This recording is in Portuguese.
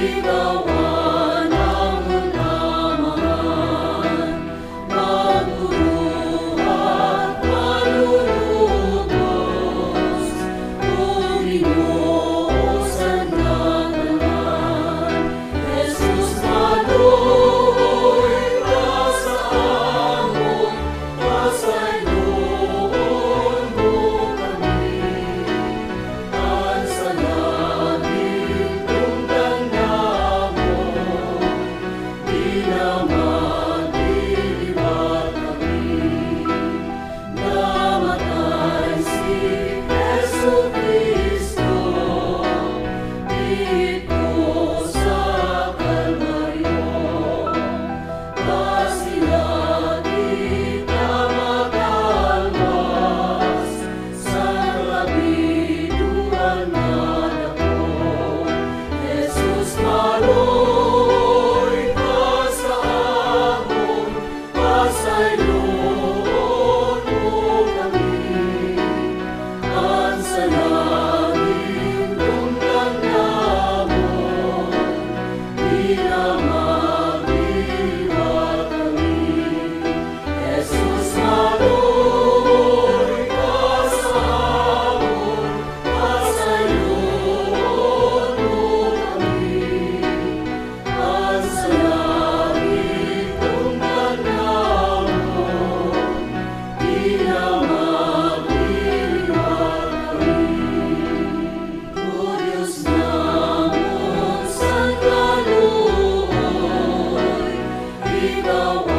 digam sigam